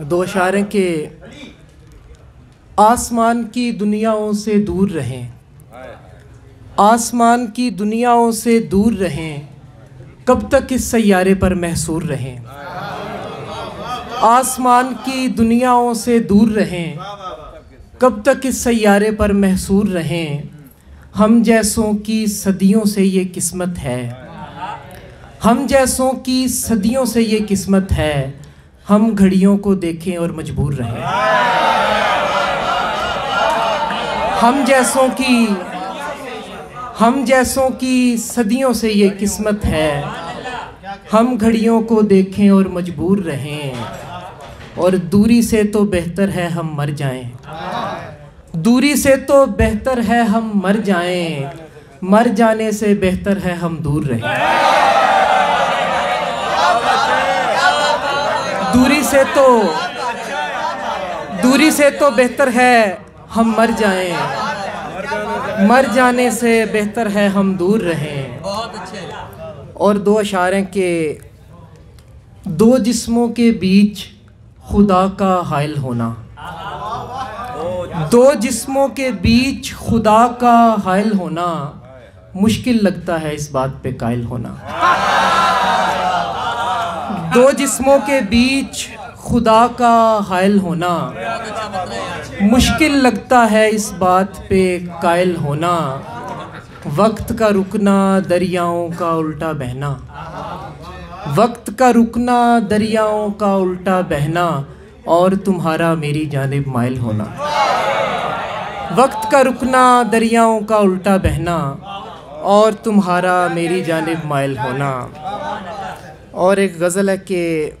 दो अशारे के आसमान की दुनियाओं से दूर रहें। आसमान की दुनियाओं से दूर रहें। कब तक इस सैारे पर महसूर रहें। आसमान की दुनियाओं से दूर रहें। कब तक इस सैारे पर महसूर रहें। हम जैसों की सदियों से ये किस्मत है। हम जैसों की सदियों से ये किस्मत है। हम घड़ियों को देखें और मजबूर रहें। हम जैसों की, हम जैसों की सदियों से ये किस्मत है। हम घड़ियों को देखें और मजबूर रहें। और दूरी से तो बेहतर है हम मर जाएँ। दूरी से तो बेहतर है हम मर जाएँ। मर जाने से बेहतर है हम दूर रहें। दूरी से तो दूरी से तो बेहतर है हम मर जाएँ। मर जाने से बेहतर है हम दूर रहें। और दो अशारे के दो जिस्मों के बीच खुदा का हायल होना। दो जिस्मों के बीच खुदा का हायल होना मुश्किल लगता है इस बात पे कायल होना। दो जिस्मों के बीच खुदा का हायल होना। मुश्किल लगता है इस बात पे कायल होना। वक्त का रुकना, दरियाओं का उल्टा बहना। वक्त का रुकना, दरियाओं का उल्टा बहना और तुम्हारा मेरी जानब माइल होना। वक्त का रुकना, दरियाओं का उल्टा बहना और तुम्हारा मेरी जानब माइल होना। और एक गज़ल है कि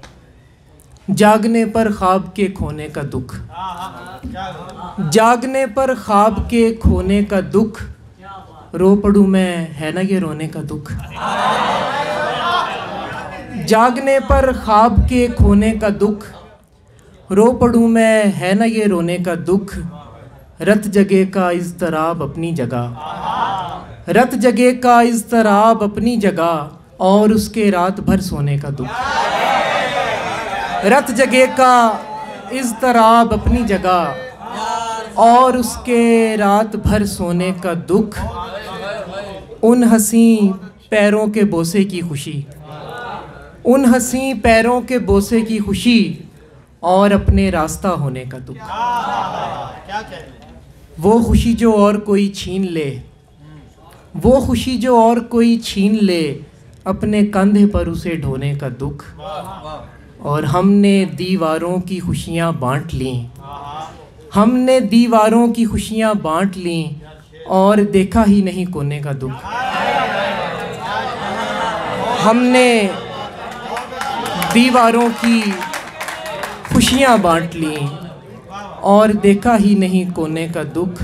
जागने पर ख्वाब के खोने का दुख। जागने पर ख्वाब के खोने का दुख। रो पड़ूँ मैं, है ना ये रोने का दुख? जागने पर ख्वाब के खोने का दुख। रो पड़ूँ मैं, है ना ये रोने का दुख? रत जगह का इज़तराब अपनी जगह। रत जगह का इज़तराब अपनी जगह। और उसके रात भर सोने का दुख। रत जगह का इज़तराब अपनी जगह और उसके रात भर सोने का दुख, उन हसी पैरों के बोसे की खुशी, उन हसी पैरों के बोसे की खुशी और अपने रास्ता होने का दुख। वो खुशी जो और कोई छीन ले, वो खुशी जो और कोई छीन ले अपने कंधे पर उसे ढोने का दुख। और हमने दीवारों की खुशियाँ बांट ली। हमने दीवारों की खुशियाँ बांट लीं और देखा ही नहीं कोने का दुख। हमने दीवारों की खुशियाँ बांट लीं और देखा ही नहीं कोने का दुख।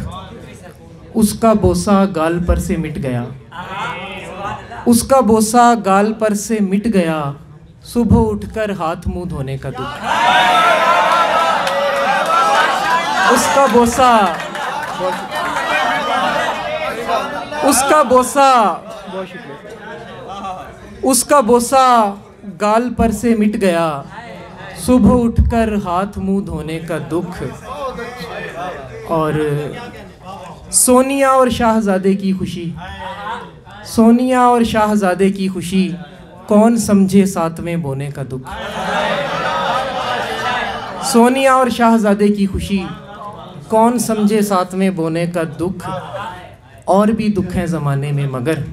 उसका बोसा गाल पर से मिट गया। उसका बोसा गाल पर से मिट गया। सुबह उठकर हाथ मुँह धोने का दुख। उसका बोसा उसका बोसा उसका बोसा गाल पर से मिट गया। सुबह उठकर हाथ मुँह धोने का दुख। और सोनिया और शाहज़ादे की खुशी। सोनिया और शाहज़ादे की खुशी कौन समझे सातवें बोने का दुख? सोनिया और शाहज़ादे की खुशी कौन समझे सातवें बोने का दुख? और भी दुख हैं ज़माने में मगर।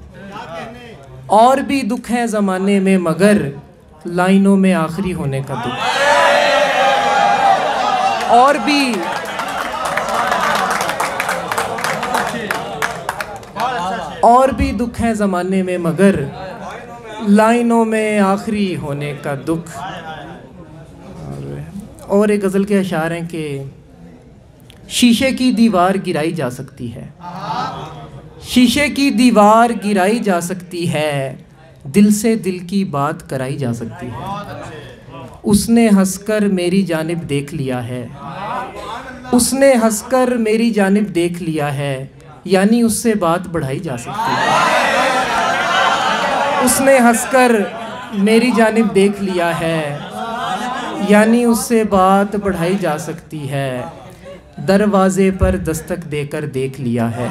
और भी दुख हैं ज़माने में मगर लाइनों में आखिरी होने का दुख। और भी और भी दुख हैं ज़माने में, मगर लाइनों में आखिरी होने का दुख। और एक गज़ल के अशार हैं कि शीशे की दीवार गिराई जा सकती है। शीशे की दीवार गिराई जा सकती है, दिल से दिल की बात कराई जा सकती है। उसने हंसकर मेरी जानब देख लिया है। उसने हंसकर मेरी जानब देख लिया है। यानी उससे बात बढ़ाई जा सकती है। उसने हंसकर मेरी जानब देख लिया है, यानी उससे बात बढ़ाई जा सकती है, दरवाजे पर दस्तक देकर देख लिया है।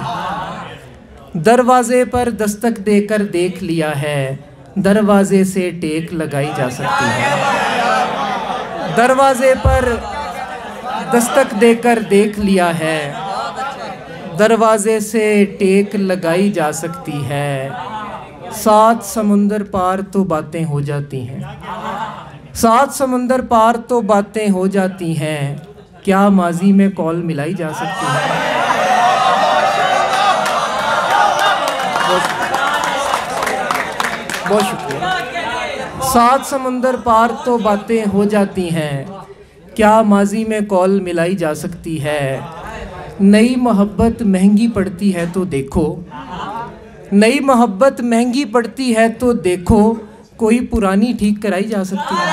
दरवाजे पर दस्तक देकर देख लिया है, दरवाजे से टेक लगाई जा सकती है। दरवाजे पर दस्तक देकर देख लिया है दरवाजे से टेक लगाई जा सकती है। सात समुंदर पार तो बातें हो जाती हैं। सात समुंदर पार तो बातें हो जाती हैं। क्या माजी में कॉल मिलाई जा सकती है? बहुत शुक्रिया। सात समुंदर पार तो बातें हो जाती हैं। क्या माजी में कॉल मिलाई जा सकती है? नई मोहब्बत महँगी पड़ती है तो देखो। नई मोहब्बत महँगी पड़ती है तो देखो, कोई पुरानी ठीक कराई जा सकती है।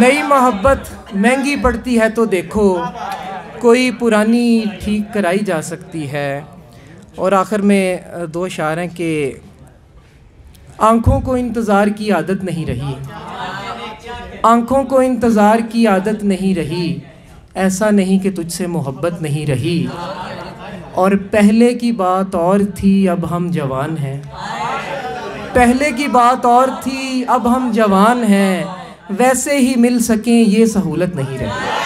नई मोहब्बत महँगी पड़ती है तो देखो, कोई पुरानी ठीक कराई जा सकती है। और आखिर में दो शार हैं कि आँखों को इंतज़ार की आदत नहीं रही। आँखों को इंतज़ार की आदत नहीं रही। ऐसा नहीं कि तुझसे मोहब्बत नहीं रही। और पहले की बात और थी, अब हम जवान हैं। पहले की बात और थी, अब हम जवान हैं। वैसे ही मिल सकें, ये सहूलत नहीं रही।